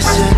said.